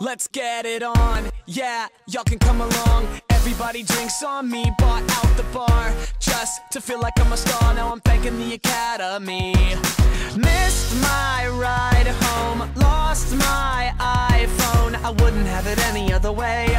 Let's get it on, yeah, y'all can come along. Everybody drinks on me, bought out the bar just to feel like I'm a star. Now I'm thanking the academy. Missed my ride home, lost my iPhone. I wouldn't have it any other way.